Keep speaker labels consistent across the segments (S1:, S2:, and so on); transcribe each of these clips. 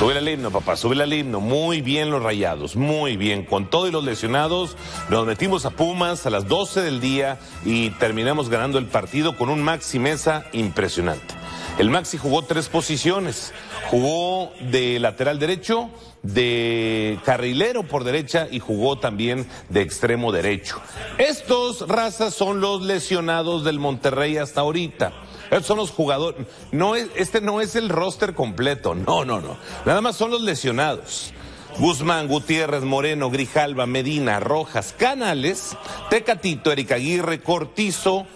S1: Sube el himno, papá, sube el himno. Muy bien los rayados, muy bien. Con todo y los lesionados, nos metimos a Pumas a las 12 del día y terminamos ganando el partido con un Maxi Mesa impresionante. El Maxi jugó tres posiciones. Jugó de lateral derecho, de carrilero por derecha y jugó también de extremo derecho. Estos razas son los lesionados del Monterrey hasta ahorita. Estos son los jugadores. No es, este no es el roster completo. No, no, no. Nada más son los lesionados. Guzmán, Gutiérrez, Moreno, Grijalva, Medina, Rojas, Canales, Tecatito, Erika Aguirre, Cortizo,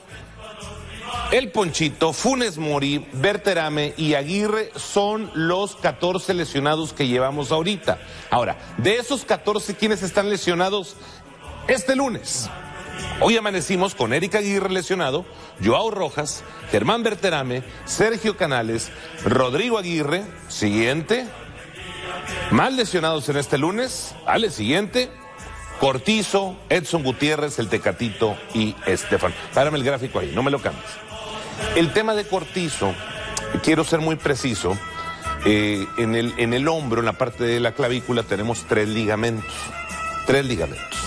S1: El Ponchito, Funes Mori, Berterame y Aguirre son los 14 lesionados que llevamos ahorita. Ahora, de esos 14, ¿quiénes están lesionados este lunes? Hoy amanecimos con Erika Aguirre lesionado, Joao Rojas, Germán Berterame, Sergio Canales, Rodrigo Aguirre, siguiente. Más lesionados en este lunes, al siguiente. Cortizo, Edson Gutiérrez, el Tecatito y Estefan. Párame el gráfico ahí, no me lo cambies. El tema de Cortizo, quiero ser muy preciso. Eh, en, el, en el hombro, en la parte de la clavícula, tenemos tres ligamentos. Tres ligamentos.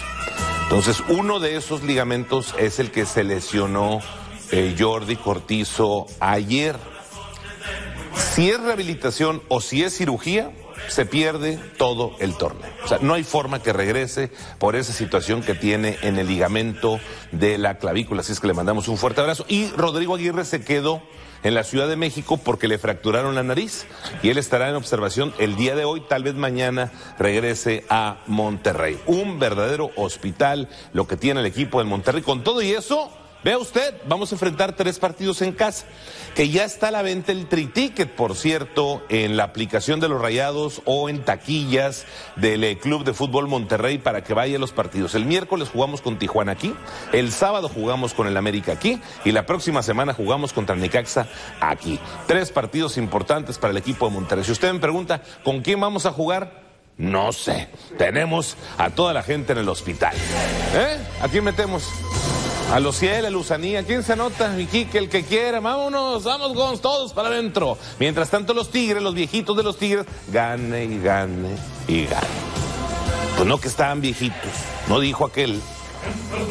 S1: Entonces, uno de esos ligamentos es el que se lesionó eh, Jordi Cortizo ayer. Si es rehabilitación o si es cirugía, se pierde todo el torneo. O sea, no hay forma que regrese por esa situación que tiene en el ligamento de la clavícula. Así es que le mandamos un fuerte abrazo. Y Rodrigo Aguirre se quedó en la Ciudad de México porque le fracturaron la nariz y él estará en observación el día de hoy, tal vez mañana regrese a Monterrey. Un verdadero hospital lo que tiene el equipo del Monterrey. Con todo y eso, Vea usted, vamos a enfrentar tres partidos en casa, que ya está a la venta el triticket, por cierto, en la aplicación de los Rayados o en taquillas del eh, Club de Fútbol Monterrey para que vaya a los partidos. El miércoles jugamos con Tijuana aquí, el sábado jugamos con el América aquí y la próxima semana jugamos contra Necaxa aquí. Tres partidos importantes para el equipo de Monterrey. Si usted me pregunta, ¿con quién vamos a jugar? No sé. Tenemos a toda la gente en el hospital. ¿Eh? ¿A quién metemos? A los cielos, a Luzanía, ¿quién se anota? Quique, el que quiera, vámonos, vamos Gons, todos para adentro. Mientras tanto los tigres, los viejitos de los tigres, gane y gane y gane. Pues no que estaban viejitos, no dijo aquel.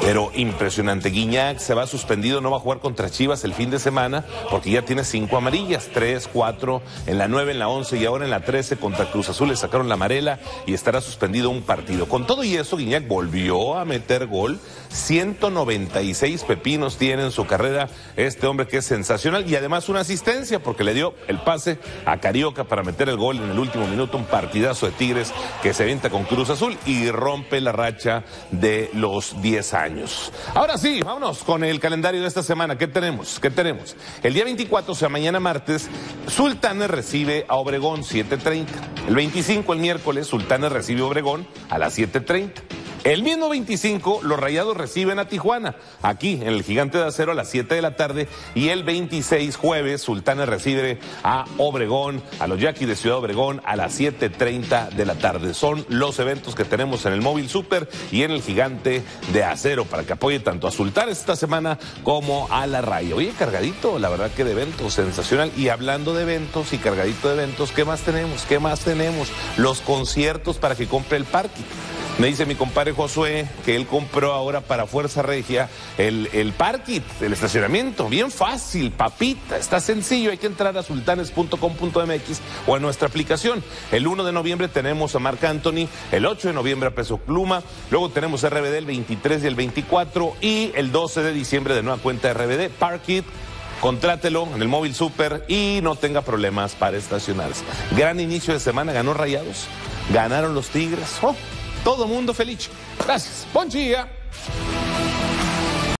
S1: Pero impresionante. Guiñac se va suspendido, no va a jugar contra Chivas el fin de semana porque ya tiene cinco amarillas, tres, cuatro, en la nueve, en la once y ahora en la trece contra Cruz Azul le sacaron la amarela y estará suspendido un partido. Con todo y eso, Guiñac volvió a meter gol. 196 pepinos tiene en su carrera este hombre que es sensacional y además una asistencia porque le dio el pase a Carioca para meter el gol en el último minuto, un partidazo de Tigres que se venta con Cruz Azul y rompe la racha de los 10 años. Ahora sí, vámonos con el calendario de esta semana. ¿Qué tenemos? ¿Qué tenemos? El día 24, o sea, mañana martes, Sultanes recibe a Obregón 7.30. El 25, el miércoles, Sultanes recibe a Obregón a las 7.30. El mismo 25, los Rayados reciben a Tijuana, aquí en el Gigante de Acero a las 7 de la tarde. Y el 26, jueves, Sultanes recibe a Obregón, a los Yaquis de Ciudad Obregón a las 7.30 de la tarde. Son los eventos que tenemos en el Móvil Super y en el Gigante de Acero para que apoye tanto a Sultanes esta semana como a la Raya. Oye, cargadito, la verdad que de eventos, sensacional. Y hablando de eventos y cargadito de eventos, ¿qué más tenemos? ¿Qué más tenemos? Los conciertos para que compre el parque. Me dice mi compadre Josué que él compró ahora para Fuerza Regia el, el el estacionamiento. Bien fácil, papita. Está sencillo. Hay que entrar a sultanes.com.mx o a nuestra aplicación. El 1 de noviembre tenemos a Marc Anthony. El 8 de noviembre a Peso Pluma. Luego tenemos RBD el 23 y el 24. Y el 12 de diciembre de nueva cuenta RBD. Parkit contrátelo en el móvil super y no tenga problemas para estacionarse. Gran inicio de semana, ganó Rayados, ganaron los Tigres. Oh, todo mundo feliz. Gracias. Bom dia.